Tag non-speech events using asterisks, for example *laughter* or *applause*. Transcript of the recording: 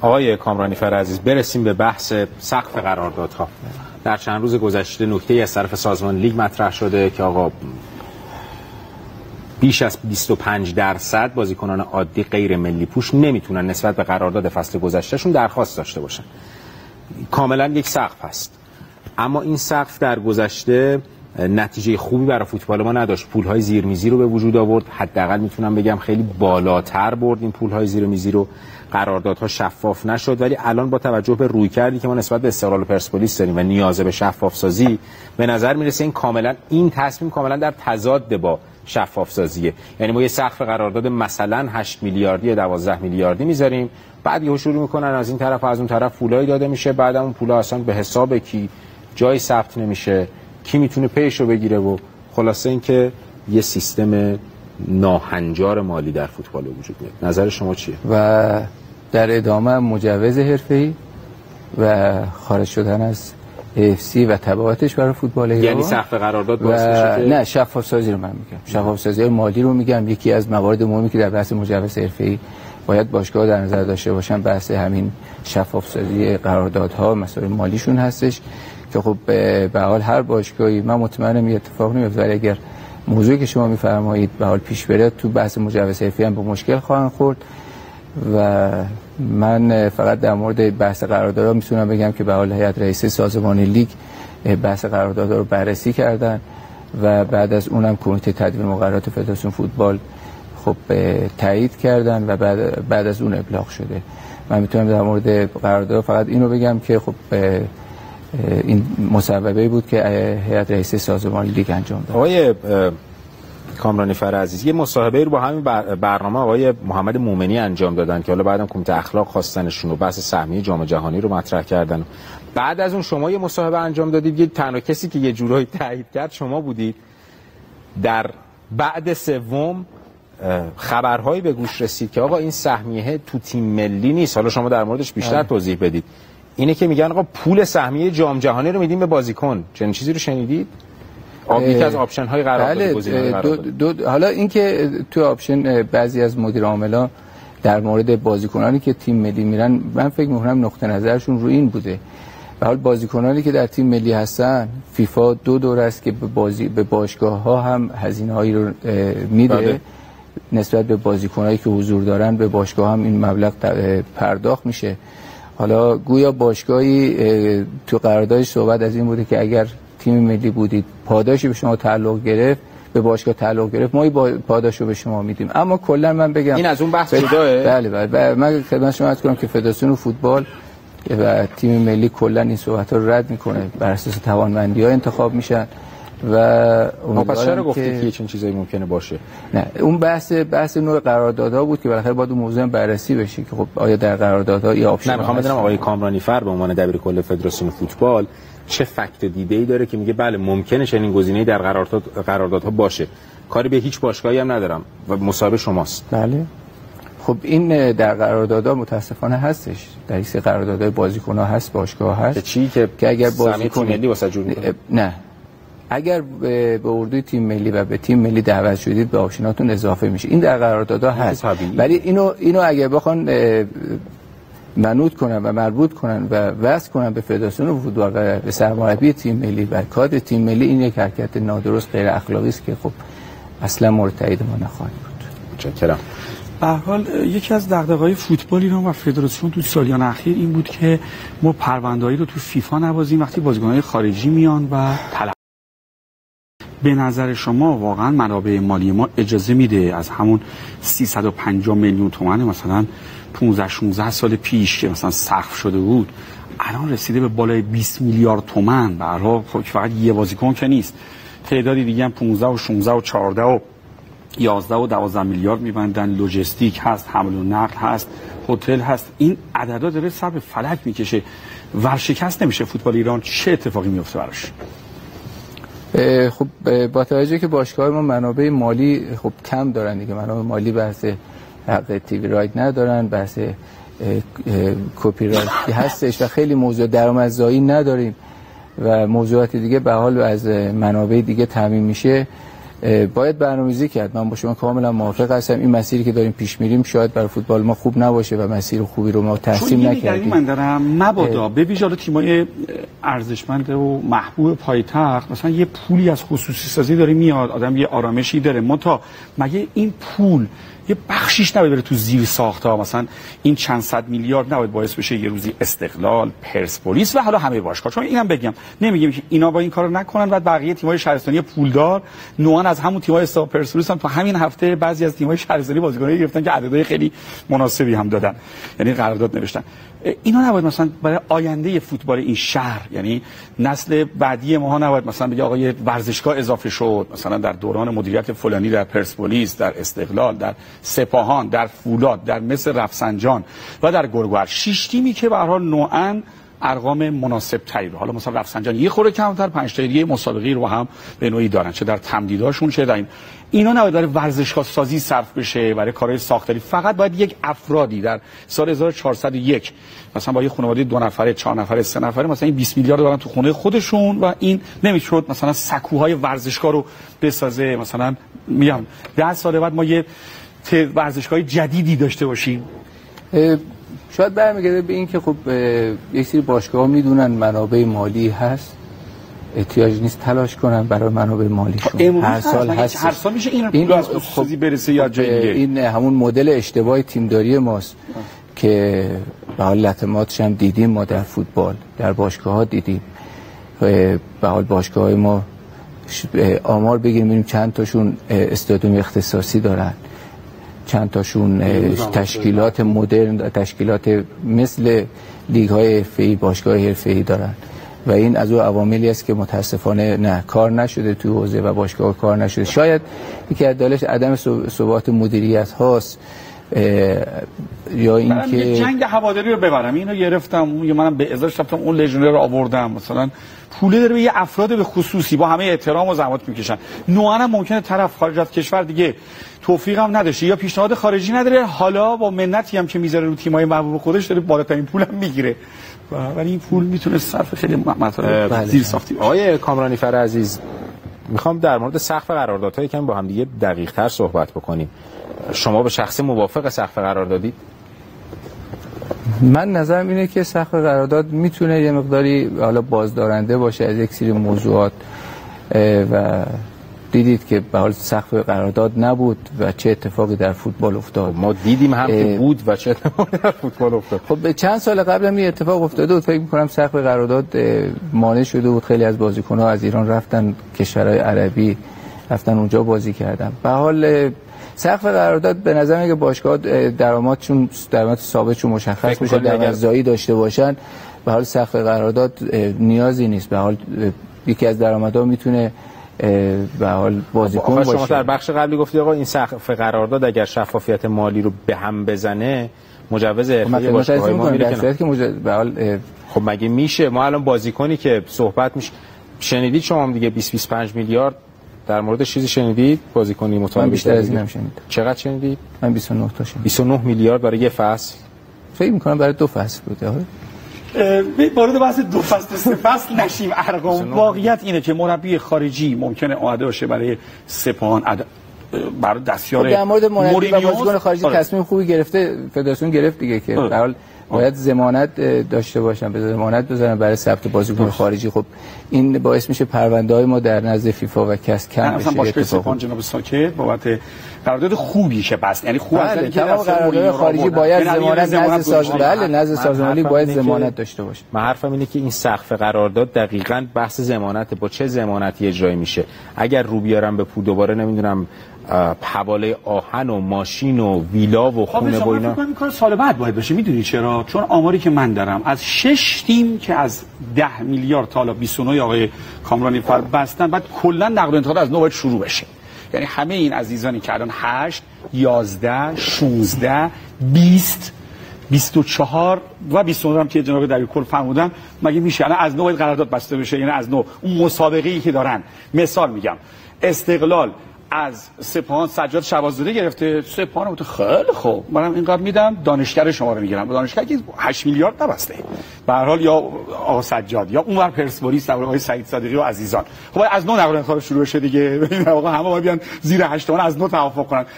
آقای کامرانی فرعزیز برسیم به بحث سقف قراردادها. در چند روز گذشته نکته از طرف سازمان لیگ مطرح شده که آقا بیش از 25 درصد بازیکنان عادی غیر ملی پوش نمی‌تونن نسبت به قرارداد فصل گذشتهشون درخواست داشته باشن. کاملا یک سقف هست. اما این سقف در گذشته نتیجه خوبی برای فوتبال ما نداشت. پول های زیرمیزی رو به وجود آورد. حداقل می‌تونم بگم خیلی بالاتر برد این پول های زیرمیزی رو. قراردادها شفاف نشد. ولی الان با توجه به روی کردی که ما نسبت به استقلال پرسپولیس داریم و نیاز به شفاف سازی به نظر می‌رسه این کاملا این تصمیم کاملا در تضاد با شفاف سازیه یعنی ما یه سقف قرارداد مثلا 8 میلیاردی 12 میلیاردی می‌ذاریم. بعد یهو شروع می‌کنن از این طرف و از اون طرف پولای داده میشه. بعد اون پولا اصلا به حساب کی جای ثبت نمیشه. کی می‌تونه پیشو بگیره و خلاصه اینکه یه سیستم ناهنجار مالی در فوتبال وجود میاد. نظر شما چیه؟ و در ادامه مجوز حرفه‌ای و خارج شدن از افسی و تبعاتش برای فوتبال ایران. یعنی سقف قرارداد باعث و... نه شفاف سازی رو من میگم. شفاف سازی مالی رو میگم. یکی از موارد مهمی که در بحث مجوز حرفه‌ای باید باشگاه در نظر داشته باشن بحث همین شفاف سازی قراردادها مسائل مالیشون هستش. که خب به حال هر باشگاهی من مطمئنم یه اتفاق نمیفته ولی اگر موضوعی که شما میفرمایید به حال پیش بره تو بحث مجوز حرفی هم به مشکل خواهند خورد و من فقط در مورد بحث قراردادها می‌تونم بگم که به حال هیئت رئیسه سازمان لیگ بحث قراردادها رو بررسی کردن و بعد از اونم کمیته تدوین مقررات فدراسیون فوتبال خب تایید کردن و بعد, بعد از اون ابلاغ شده. من می‌تونم در مورد قرارداد فقط اینو بگم که خب این مصوبه بود که هیئت رئیسه سازمان لیگ انجام داد. آقای کامرانی فرعزیز یه مصاحبه رو با همین برنامه آقای محمد مومنی انجام دادن که حالا بعدم کمیته اخلاق خواستنشون و بحث سهمیه جام جهانی رو مطرح کردن. بعد از اون شما یه مصاحبه انجام دادید یه تنها کسی که یه جورایی تایید کرد شما بودید. در بعد سوم خبرهایی به گوش رسید که آقا این سهمیه تو تیم ملی نیست. حالا شما در موردش بیشتر توضیح بدید. اینه که میگن آقا پول سهمیه جام جهانی رو میدیم به بازیکن. چنین چیزی رو شنیدید؟ یکی از آپشن های قرار بله دو, دو حالا اینکه تو آپشن بعضی از مدیر عاملان در مورد بازیکنانی که تیم ملی میرن من فکر می‌کنم نقطه نظرشون رو این بوده. به هر حال بازیکنانی که در تیم ملی هستن فیفا دو دوره است که به بازی به باشگاه ها هم هزینه هایی رو میده. بله. نسبت به بازیکنایی که حضور دارن به باشگاه هم این مبلغ پرداخت میشه. حالا گویا باشگاهی تو قراردادش صحبت از این بوده که اگر تیم ملی بودید پاداشی به شما تعلق گرفت به باشگاه تعلق گرفت ما با پاداش رو به شما میدیم. اما کلا من بگم این از اون بحث جداه. بله بله, بله. من خدمت شما عرض کنم که فدراسیون فوتبال و تیم ملی کلا این صحبت رو رد می‌کنه. بر اساس توانمندی ها انتخاب میشن. و پس چرا گفتید که چنین چیزایی ممکنه باشه؟ نه اون بحث بحث نوع قراردادها بود که بالاخره باید اون موضوع بررسی بشه که خب آیا در قراردادها یا آپشن نه می‌خوام بدونم آقای کامرانی فر به عنوان دبیر کل فدراسیون فوتبال چه fact دیده ای داره که میگه بله ممکنه چنین گزینه‌ای در قرارداد قراردادها باشه. کاری به هیچ باشگاهی هم ندارم و مصاحبه شماست. بله. خب این در قراردادها متاسفانه هستش. در این قراردادهای بازیکن‌ها هست باشگاه هست. چی که, که اگر بازیکن ملی واسه جور نه اگر به اردوی تیم ملی و به تیم ملی دعوت شدید به آپشناتون اضافه میشه. این در قراردادها هست. ولی اینو اینو اگر بخوان منوط کنن و مربوط کنن و وصل کنن به فدراسیون فوتبال و به سرمربی تیم ملی و کادر تیم ملی این یک حرکت نادرست غیر اخلاقی است که خب اصلا مورد تایید ما نخواهد بود. متشکرم. به حال یکی از دغدغه‌های فوتبال ایران و فدراسیون تو سالیان اخیر این بود که ما پرونده‌ای رو تو فیفا نوازیم وقتی بازیکن‌های خارجی میان و به نظر شما واقعا منابع مالی ما اجازه میده از همون 350 میلیون تومن مثلا 15 16 سال پیش که مثلا سقف شده بود الان رسیده به بالای 20 میلیارد تومن. هر خب فقط یه بازیکن که نیست. تعدادی دیگه هم 15 و 16 و 14 و 11 و 12 میلیارد میبندن. لوجستیک هست حمل و نقل هست هتل هست. این عددا داره سر به فلک می‌کشه. ورشکست نمیشه فوتبال ایران. چه اتفاقی میفته براش؟ خب با توجه که باشگاه ما منابع مالی خب کم دارن دیگه منابع مالی بحث حق تیوی رایت ندارن بحث کپی رایت هستش و خیلی موضوع درآمدزایی نداریم و موضوعات دیگه به حال از منابع دیگه تعمین میشه. باید برنامه‌ریزی کرد. من با شما کاملا موافق هستم. این مسیری که داریم پیش میریم شاید برای فوتبال ما خوب نباشه و مسیر خوبی رو ما ترسیم نکردیم من دارم مبادا. به ویژه تیمای ارزشمند و محبوب پایتخت مثلا یه پولی از خصوصی سازی داره میاد آدم یه آرامشی داره. متا مگه این پول یه بخشیش نباید بره تو زیر ساختا مثلا این چند صد میلیارد نباید باعث بشه یه روزی استقلال پرسپولیس و حالا همه باشگاه. چون اینم بگم نمیگیم که اینا با این کارو نکنن بعد بقیه تیم‌های شهرستانی پولدار. نوان از همون تیم‌های استاد پرسپولیس هم تو همین هفته بعضی از تیم‌های شهرستانی بازیکنایی گرفتن که عددهای خیلی مناسبی هم دادن. یعنی قرارداد نوشتن. اینا نباید مثلا برای آینده فوتبال این شهر یعنی نسل بعدی ماها نباید مثلا بگه آقای ورزشگاه اضافه شد. مثلا در دوران مدیریت فلانی در پرسپولیس در استقلال در سپاهان در فولاد در مصر رفسنجان و در گرگوهر شش تیمی که به هر حال نوعا ارقام مناسب تری رو. حالا مثلا رفسنجان یه خورده کمتر پنج تا دیگه مسابقه رو هم به نوعی دارن. چه در تمدیداشون چه در این. اینا نباید برای ورزشگاه سازی صرف بشه برای کارهای ساختاری. فقط باید یک افرادی در سال 1401 مثلا با یه خانواده دو نفره چهار نفره سه نفره مثلا این 20 میلیارد دارن تو خونه خودشون و این نمی‌شد مثلا سکوهای ورزشگاه رو بسازه. مثلا میگم 10 سال بعد ما یه ورزشگاه جدیدی داشته باشیم؟ شاید برمیگرده به این که خب یک سری باشگاه می‌دونن منابع مالی هست. احتیاج نیست تلاش کنن برای منابع مالیشون. هر سال هست هر سال میشه این, این خب برسه یا جای دیگه؟ این همون مدل اشتباه تیمداری ماست که به حال لطماتش هم دیدیم. ما در فوتبال در باشگاه ها دیدیم به حال باشگاه های ما آمار بگیریم ببینیم چند تاشون استادیوم اختصاصی دارن. چند تاشون تشکیلات مدرن تشکیلات مثل لیگ های حرفه‌ای باشگاه حرفه‌ای دارن. و این از او عواملی است که متاسفانه نه کار نشده توی حوزه و باشگاه کار نشده. شاید یکی از دلایلش عدم ثبات مدیریت هاست یا اینکه جنگ هواداری رو ببرم. اینو گرفتم یه منم به ازاش رفتم اون لژنر رو آوردم. مثلا پوله داره به یه افراد به خصوصی با همه احترام و زحمت می‌کشن. نوعا هم ممکنه طرف خارج از کشور دیگه توفیق هم نداشته یا پیشنهاد خارجی نداره. حالا با منتی هم که می‌ذاره رو تیمای محبوب خودش داره بالاترین پول هم می‌گیره. ولی این پول می‌تونه صرف خیلی مطالب بله. زیر ساختی آقای کامرانی فر عزیز می‌خوام در مورد سقف قراردادها یکم با هم دیگه دقیق تر صحبت بکنیم. شما به شخص موافق سقف قراردادی من نظرم اینه که سقف قرارداد می‌تونه یه مقداری حالا بازدارنده باشه از یک سری موضوعات و دیدید که به حال سقف قرارداد نبود و چه اتفاقی در فوتبال افتاد. ما دیدیم هم که بود و چه اتفاقی در فوتبال افتاد. خب چند سال قبل هم یه اتفاق افتاده بود. فکر می‌کنم سقف قرارداد مانع شده بود. خیلی از بازیکن‌ها از ایران رفتن کشورهای عربی رفتن اونجا بازی کردن. به حال سقف قرارداد به نظر میاد باشگاه درآمدشون درآمد ثابتشون مشخص بشه درآمدزایی داشته باشن به حال سقف قرارداد نیازی نیست. به حال یکی از درآمدها می‌تونه به حال بازیکن باشه شما در بخش قبلی گفتی آقا این سقف قرارداد اگر شفافیت مالی رو به هم بزنه مجوز خب حرفه‌ای باشگاه ما میره که مجوز به حال خب مگه میشه؟ ما الان بازیکنی که صحبت میشه شنیدید شما هم دیگه 20 25 میلیارد در مورد چیزی شنیدید؟ بازیکنی مطمئن بیشتر از این هم شنید چقدر شنیدید؟ من 29 تا شنیدم. 29 میلیارد برای یه فصل؟ فکر می‌کنم برای دو فصل بوده وارد بحث دو فصل سه فصل نشیم. ارقام واقعیت اینه که مربی خارجی ممکنه آماده باشه برای سپاهان. برای دستیار در مورد مربی و بازیکن خارجی آره. تصمیم خوبی گرفته فدراسیون گرفت دیگه که آره. حال باید زمانت داشته باشن به زمانت بزنن برای ثبت بازیکن خارجی. خب این باعث میشه پرونده های ما در نزد فیفا و کس کم بشه مثلا سپاهان جناب ساکت بابت قرارداد خوبی که بس یعنی خوب بله تمام قرارداد خارجی باید زمانت نزد سازمان بله نزد سازمانی باید زمانت داشته باشه. من حرفم اینه که این سقف قرارداد دقیقاً بحث زمانت با چه زمانتی اجرایی میشه. اگر رو بیارم به پول دوباره نمی‌دونم حواله آهن و ماشین و ویلا و خب، خونه و اینا. این کار سال بعد باید باشه؟ می‌دونی چرا؟ چون آماری که من دارم از 6 تیم که از 10 میلیارد تا حالا 29 آقای کامرانی فر بستن بعد کلا نقل و انتقال از نو باید شروع بشه. یعنی همه این عزیزانی که الان 8 11 16 20 24 و 29 هم که جناب در کل فرمودن مگه میشه الان از نو باید قرارداد بسته بشه؟ یعنی از نو اون مسابقه ای که دارن. مثال میگم استقلال از سپاهان سجاد شبازده گرفته. سپاهان گفته خیلی خوب. منم اینقدر میدم دانشگر شما رو می‌گیرم. دانشگر که 8 میلیارد نبسته. به هر حال یا آقا سجاد یا اونور پرسپولیس در آقای سعید صادقی و عزیزان. خب از نو نقل انتخاب شروع شه دیگه. *laughs* ببین آقا همه باید بیان زیر 8 تومن از نو توافق کنن.